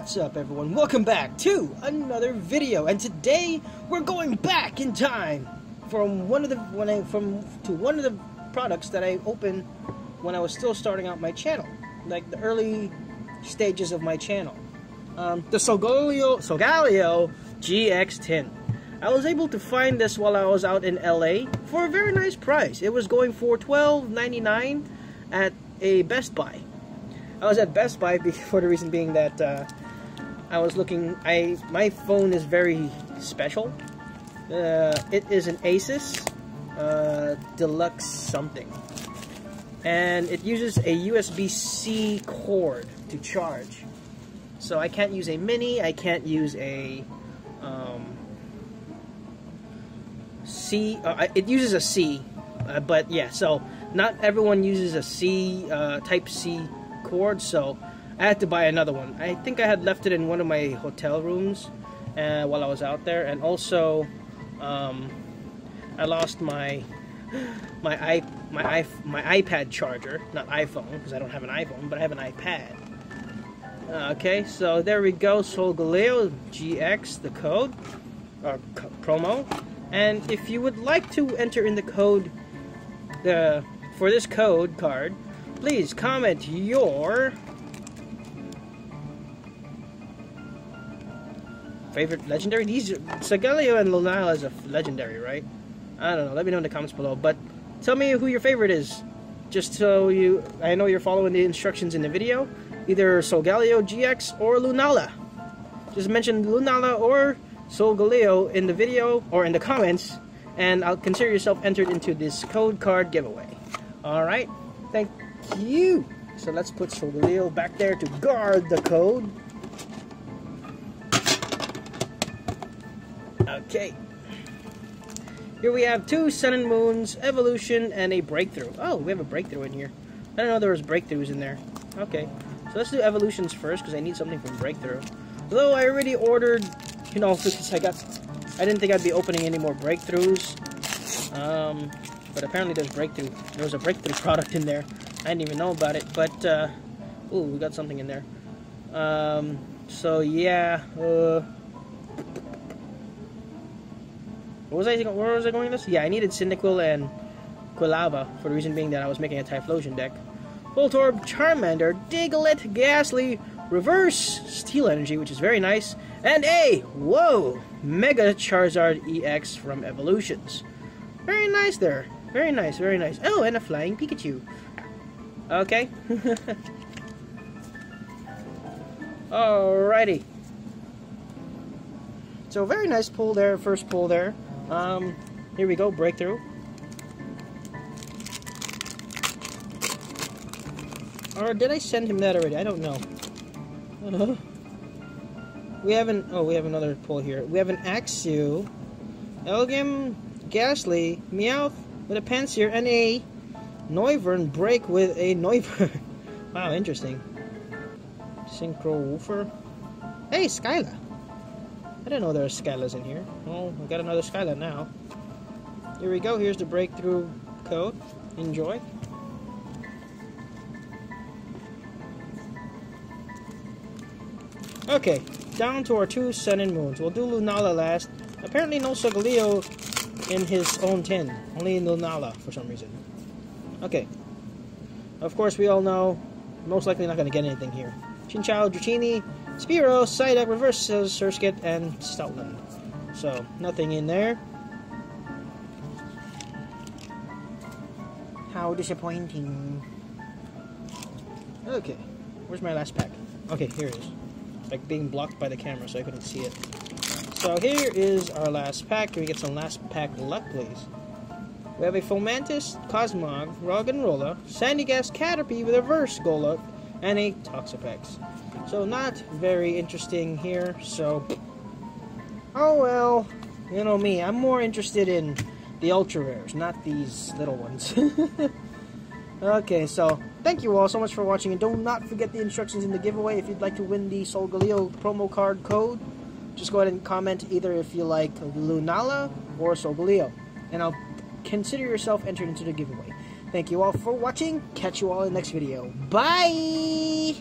What's up everyone? Welcome back to another video and today we're going back in time from one of the when I from to one of the products that I opened when I was still starting out my channel like the early stages of my channel. Um, the Solgaleo, Solgaleo GX Tin I was able to find this while I was out in LA for a very nice price. It was going for $12.99 at a Best Buy I was at Best Buy for the reason being that uh, I was looking. I my phone is very special. Uh, it is an Asus uh, Deluxe something, and it uses a USB-C cord to charge. So I can't use a mini. I can't use a um, C. Uh, it uses a C, uh, but yeah. So not everyone uses a C uh, Type C cord, so I had to buy another one. I think I had left it in one of my hotel rooms uh, while I was out there, and also um, I lost my my i my i my iPad charger, not iPhone because I don't have an iPhone, but I have an iPad. Uh, okay, so there we go, Solgaleo GX, the code or promo, and if you would like to enter in the code the for this code card please comment your favorite legendary. These Solgaleo and Lunala is a legendary, right? I don't know. Let me know in the comments below. But tell me who your favorite is, just so you. I know you're following the instructions in the video. Either Solgaleo GX or Lunala. Just mention Lunala or Solgaleo in the video or in the comments, and I'll consider yourself entered into this code card giveaway. All right. You. So let's put Solgaleo back there to guard the code. Okay. Here we have two Sun and Moons, Evolution, and a Breakthrough. Oh, we have a Breakthrough in here. I didn't know there was Breakthroughs in there. Okay. So let's do Evolutions first, because I need something from Breakthrough. Although I already ordered, you know, because I got... I didn't think I'd be opening any more Breakthroughs. Um, but apparently there's Breakthrough. There was a Breakthrough product in there. I didn't even know about it, but, uh, ooh, we got something in there. Um, so, yeah, uh, what was I, where was I going with this? Yeah, I needed Cyndaquil and Quilava, for the reason being that I was making a Typhlosion deck. Voltorb, Charmander, Diglett, Gastly, Reverse Steel Energy, which is very nice, and a, whoa, Mega Charizard EX from Evolutions. Very nice there. Very nice, very nice. Oh, and a Flying Pikachu. Okay. Alrighty. So very nice pull there, first pull there. Um, here we go, breakthrough. Or did I send him that already? I don't know. Uh, we have an oh we have another pull here. We have an Axew, Elgyem, Gastly, Meowth with a Pansear, and a Noivern break with a Noivern. wow, interesting. Synchro Woofer. Hey, Skyla. I didn't know there were Skylas in here. Oh, we got another Skyla now. Here we go. Here's the breakthrough code. Enjoy. Okay, down to our two Sun and Moons. We'll do Lunala last. Apparently no Solgaleo in his own tin. Only in Lunala for some reason. Okay. Of course, we all know, most likely not going to get anything here. Chinchou, Dratini, Spearow, Psyduck, Reverse Surskit, and Stoutland. So, nothing in there. How disappointing. Okay. Where's my last pack? Okay, here it is. Like being blocked by the camera so I couldn't see it. So here is our last pack. Can we get some last pack luck, please? We have a Fomantis, Cosmog, Roggenrola, Sandygast, Caterpie with a Reverse Golok, and a Toxapex. So not very interesting here, so... Oh well, you know me, I'm more interested in the Ultra Rares, not these little ones. okay, so thank you all so much for watching, and do not forget the instructions in the giveaway if you'd like to win the Solgaleo promo card code. Just go ahead and comment either if you like Lunala or Solgaleo, and I'll consider yourself entered into the giveaway. Thank you all for watching. Catch you all in the next video. Bye!